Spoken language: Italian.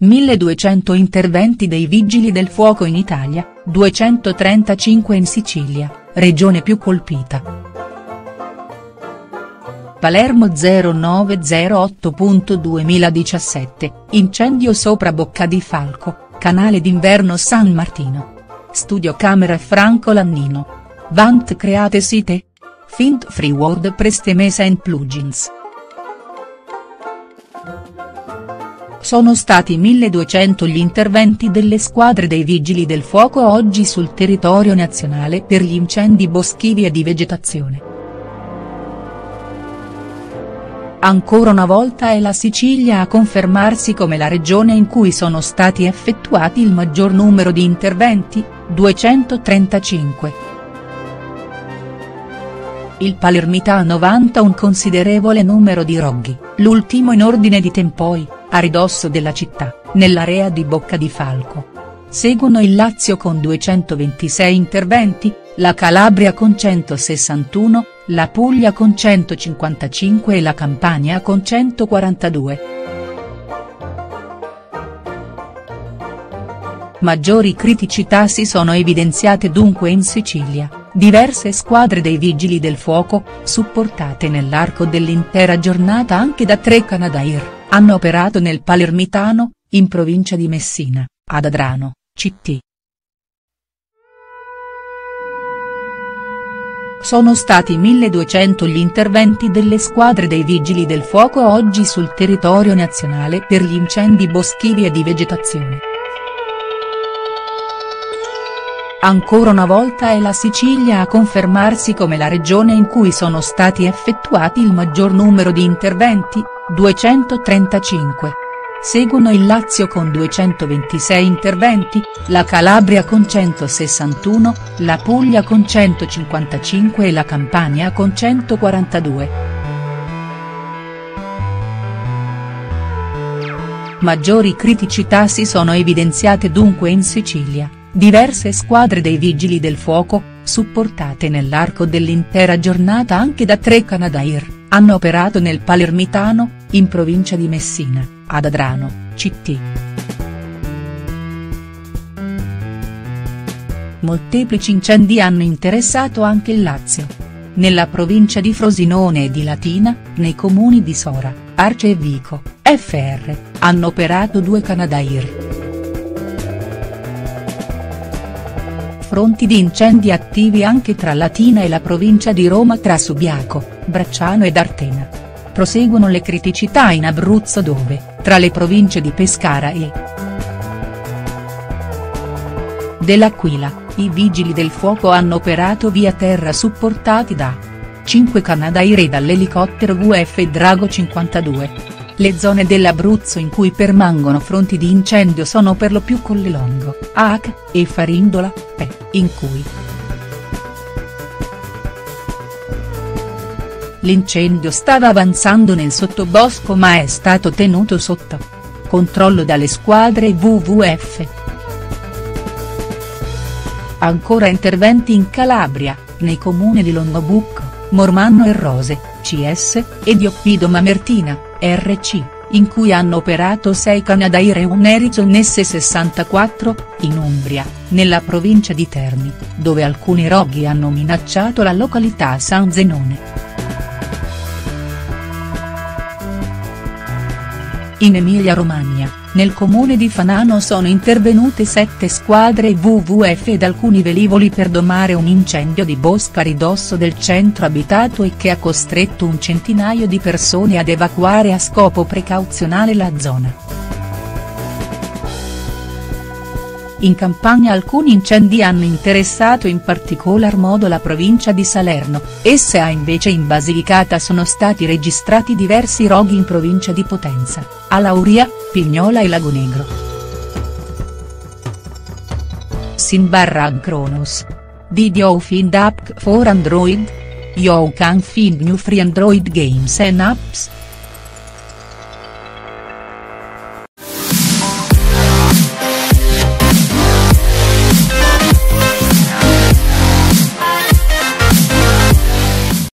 1200 interventi dei Vigili del Fuoco in Italia, 235 in Sicilia, regione più colpita. Palermo 0908.2017, incendio sopra Bocca di Falco, canale d'inverno San Martino. Studio camera Franco Lannino. Vant create site? Fint free WordPress Temesa and plugins. Sono stati 1200 gli interventi delle squadre dei Vigili del Fuoco oggi sul territorio nazionale per gli incendi boschivi e di vegetazione. Ancora una volta è la Sicilia a confermarsi come la regione in cui sono stati effettuati il maggior numero di interventi, 235. Il Palermitano vanta un considerevole numero di roghi, l'ultimo in ordine di Tempoi, a ridosso della città, nell'area di Bocca di Falco. Seguono il Lazio con 226 interventi, la Calabria con 161, la Puglia con 155 e la Campania con 142. Maggiori criticità si sono evidenziate dunque in Sicilia, diverse squadre dei Vigili del Fuoco, supportate nell'arco dell'intera giornata anche da tre Canadair hanno operato nel Palermitano, in provincia di Messina, ad Adrano, CT. Sono stati 1200 gli interventi delle squadre dei Vigili del Fuoco oggi sul territorio nazionale per gli incendi boschivi e di vegetazione. Ancora una volta è la Sicilia a confermarsi come la regione in cui sono stati effettuati il maggior numero di interventi, 235. Seguono il Lazio con 226 interventi, la Calabria con 161, la Puglia con 155 e la Campania con 142. Maggiori criticità si sono evidenziate dunque in Sicilia, diverse squadre dei Vigili del Fuoco, supportate nell'arco dell'intera giornata anche da tre Canadair hanno operato nel Palermitano, in provincia di Messina, ad Adrano, CT. Molteplici incendi hanno interessato anche il Lazio. Nella provincia di Frosinone e di Latina, nei comuni di Sora, Arce e Vico, FR, hanno operato due Canadair. Fronti di incendi attivi anche tra Latina e la provincia di Roma tra Subiaco, Bracciano ed Artena. Proseguono le criticità in Abruzzo dove, tra le province di Pescara e dell'Aquila, i vigili del fuoco hanno operato via terra supportati da 5 Canadair e dall'elicottero VF Drago 52. Le zone dell'Abruzzo in cui permangono fronti di incendio sono per lo più Collelongo, Ac, e Farindola, Pe, in cui L'incendio stava avanzando nel sottobosco ma è stato tenuto sotto controllo dalle squadre WWF. Ancora interventi in Calabria, nei comuni di Longobucco, Mormanno e Rose, CS, e di Oppido Mamertina, RC, in cui hanno operato 6 Canadair e un Ericsson S64, in Umbria, nella provincia di Terni, dove alcuni roghi hanno minacciato la località San Zenone. In Emilia-Romagna, nel comune di Fanano sono intervenute sette squadre WWF ed alcuni velivoli per domare un incendio di bosco a ridosso del centro abitato e che ha costretto un centinaio di persone ad evacuare a scopo precauzionale la zona. In Campania alcuni incendi hanno interessato in particolar modo la provincia di Salerno, essa invece in Basilicata sono stati registrati diversi roghi in provincia di Potenza, a Lauria, Pignola e Lagonegro. Sin barra Kronos. Did you find app for Android? You can find new free Android games and apps.